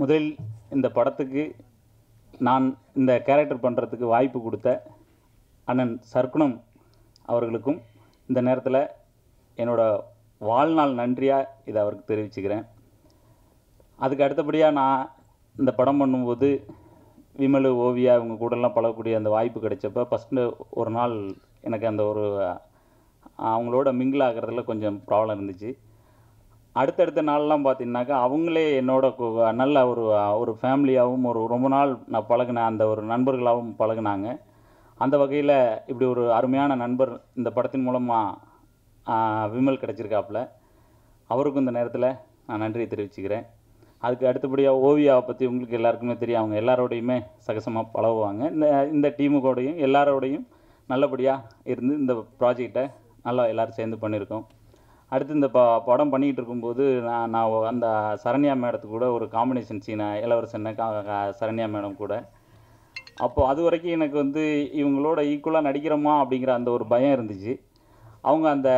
முதலில் இந்த படத்துக்கு நான் இந்த கேரக்டர் பண்ணுறதுக்கு வாய்ப்பு கொடுத்த அண்ணன் சர்க்குணம் அவர்களுக்கும் இந்த நேரத்தில் என்னோடய வாழ்நாள் நன்றியாக இதை அவருக்கு தெரிவிச்சுக்கிறேன். அதுக்கு அடுத்தபடியாக நான் இந்த படம் பண்ணும்போது விமலு ஓவியா இவங்க கூடலாம் பழகக்கூடிய அந்த வாய்ப்பு கிடைச்சப்ப ஃபஸ்ட்டு ஒரு நாள் எனக்கு அந்த ஒரு அவங்களோட மிங்கிள் ஆகிறதுல கொஞ்சம் ப்ராப்ளம் இருந்துச்சு. அடுத்தடுத்த நாள்லாம் பார்த்தீங்கன்னாக்கா அவங்களே என்னோட நல்ல ஒரு ஒரு ஃபேமிலியாகவும் ஒரு ரொம்ப நாள் நான் பழகினேன் அந்த ஒரு நண்பர்களாகவும் பழகுனாங்க. அந்த வகையில் இப்படி ஒரு அருமையான நண்பர் இந்த படத்தின் மூலமாக விமல் கிடச்சிருக்காப்புல. அவருக்கும் இந்த நேரத்தில் நான் நன்றியை தெரிவிச்சுக்கிறேன். அதுக்கு அடுத்தபடியாக ஓவியாவை பற்றி உங்களுக்கு எல்லாருக்குமே தெரியும். அவங்க எல்லாரோடையுமே சகசமாக பழகுவாங்க. இந்த இந்த டீமுக்கோடையும் எல்லாரோடையும் நல்லபடியாக இருந்து இந்த ப்ராஜெக்டை நல்லா எல்லோரும் சேர்ந்து பண்ணியிருக்கோம் அடுத்து இந்த ப படம் பண்ணிக்கிட்டு இருக்கும்போது நான் நான் அந்த சரண்யா மேடத்துக்கு கூட ஒரு காம்பினேஷன் சீனை இளவரசன் கா- சரண்யா மேடம் கூட. அப்போது அது வரைக்கும் எனக்கு வந்து இவங்களோட ஈக்குவலாக நடிக்கிறோமா அப்படிங்கிற அந்த ஒரு பயம் இருந்துச்சு. அவங்க அந்த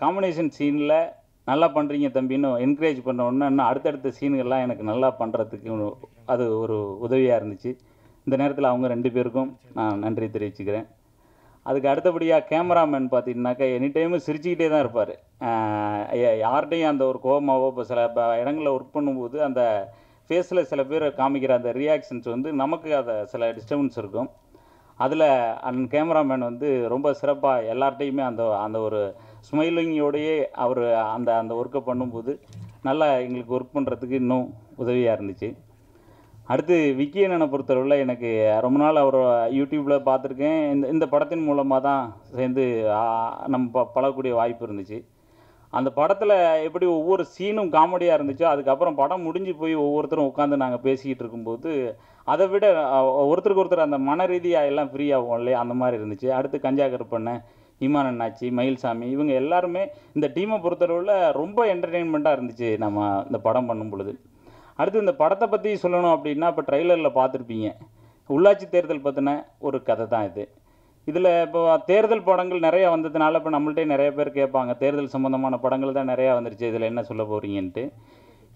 காம்பினேஷன் சீனில் நல்லா பண்ணுறீங்க தம்பின்னு என்கரேஜ் பண்ண உடனே இன்னும் அடுத்தடுத்த சீன்கள்லாம் எனக்கு நல்லா பண்ணுறதுக்கு அது ஒரு உதவியாக இருந்துச்சு. இந்த நேரத்தில் அவங்க ரெண்டு பேருக்கும் நான் நன்றி தெரிவிச்சுக்கிறேன். அதுக்கு அடுத்தபடியாக கேமராமேன் பார்த்தீங்கன்னாக்கா எனி டைமும் சிரிச்சுக்கிட்டே தான் இருப்பார். யார்கிட்டையும் அந்த ஒரு கோபமாவோ இப்போ சில ப- இடங்களில் ஒர்க் பண்ணும்போது அந்த ஃபேஸில் சில பேர் காமிக்கிற அந்த ரியாக்ஷன்ஸ் வந்து நமக்கு அதை சில டிஸ்டர்பன்ஸ் இருக்கும். அதில் அந்த கேமராமேன் வந்து ரொம்ப சிறப்பாக எல்லார்ட்டையுமே அந்த அந்த ஒரு ஸ்மைலிங்கோடையே அவர் அந்த அந்த ஒர்க்கை பண்ணும்போது நல்லா எங்களுக்கு ஒர்க் பண்ணுறதுக்கு இன்னும் உதவியாக இருந்துச்சு. அடுத்து விக்கி அண்ணனை பொறுத்தளவில் எனக்கு ரொம்ப நாள் அவர் யூடியூப்பில் பார்த்துருக்கேன். இந்த இந்த படத்தின் மூலமாக தான் சேர்ந்து நம்ம ப- பழகக்கூடிய வாய்ப்பு இருந்துச்சு. அந்த படத்தில் எப்படி ஒவ்வொரு சீனும் காமெடியாக இருந்துச்சோ அதுக்கப்புறம் படம் முடிஞ்சு போய் ஒவ்வொருத்தரும் உட்காந்து நாங்கள் பேசிக்கிட்டு இருக்கும்போது அதை விட ஒருத்தருக்கு ஒருத்தர் அந்த மன ரீதியாக எல்லாம் ஃப்ரீ ஆகும் இல்லையா? அந்த மாதிரி இருந்துச்சு. அடுத்து கஞ்சா கருப்பண்ணன் இமான் அண்ணாச்சி மயில்சாமி இவங்க எல்லாருமே இந்த டீமை பொறுத்தளவில் ரொம்ப என்டர்டெயின்மெண்ட்டாக இருந்துச்சு நம்ம இந்த படம் பண்ணும் பொழுது அடுத்து இந்த படத்தை பற்றி சொல்லணும் அப்படின்னா இப்போ ட்ரெய்லரில் பார்த்துருப்பீங்க. உள்ளாட்சி தேர்தல் பற்றின ஒரு கதை தான் இது. இதில் இப்போ தேர்தல் படங்கள் நிறைய வந்ததுனால இப்போ நம்மள்ட்டே நிறைய பேர் கேட்பாங்க தேர்தல் சம்மந்தமான படங்கள் தான் நிறையா வந்துருச்சு இதில் என்ன சொல்ல போகிறீங்கன்ட்டு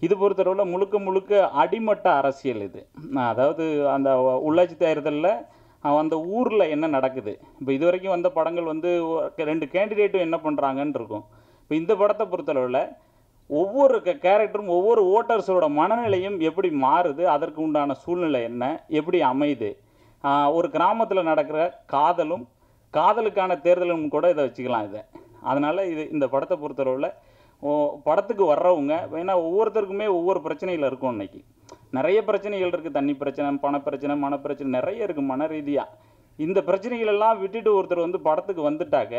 இது பொறுத்தளவில் முழுக்க முழுக்க அடிமட்ட அரசியல் இது. அதாவது அந்த உள்ளாட்சி தேர்தலில் அந்த ஊரில் என்ன நடக்குது. இப்போ இது வரைக்கும் வந்த படங்கள் வந்து ரெண்டு கேண்டிடேட்டும் என்ன பண்ணுறாங்கன்னு இருக்கும். இப்போ இந்த படத்தை பொறுத்தளவில் ஒவ்வொரு கேரக்டரும் ஒவ்வொரு ஓட்டர்ஸோட மனநிலையும் எப்படி மாறுது அதற்கு உண்டான சூழ்நிலை என்ன எப்படி அமையுது ஒரு கிராமத்தில் நடக்கிற காதலும் காதலுக்கான தேர்தலும் கூட இதை வச்சுக்கலாம் இதை. அதனால் இது இந்த படத்தை பொறுத்தளவில் ஓ- படத்துக்கு வர்றவங்க ஏன்னா ஒவ்வொருத்தருக்குமே ஒவ்வொரு பிரச்சனைகள் இருக்கும் இன்னைக்கு நிறைய பிரச்சனைகள் இருக்குது தண்ணி பிரச்சனை பணப்பிரச்சனை மனப்பிரச்சனை நிறைய இருக்குது மன ரீதியாக இந்த பிரச்சனைகளெல்லாம் விட்டுட்டு ஒருத்தர் வந்து படத்துக்கு வந்துட்டாக்க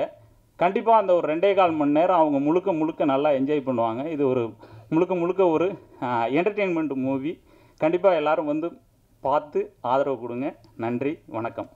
கண்டிப்பாக அந்த ஒரு ரெண்டே கால் மணி நேரம் அவங்க முழுக்க முழுக்க நல்லா என்ஜாய் பண்ணுவாங்க. இது ஒரு முழுக்க முழுக்க ஒரு என்டர்டெயின்மெண்ட் மூவி கண்டிப்பாக எல்லோரும் வந்து பார்த்து ஆதரவு கொடுங்க. நன்றி வணக்கம்.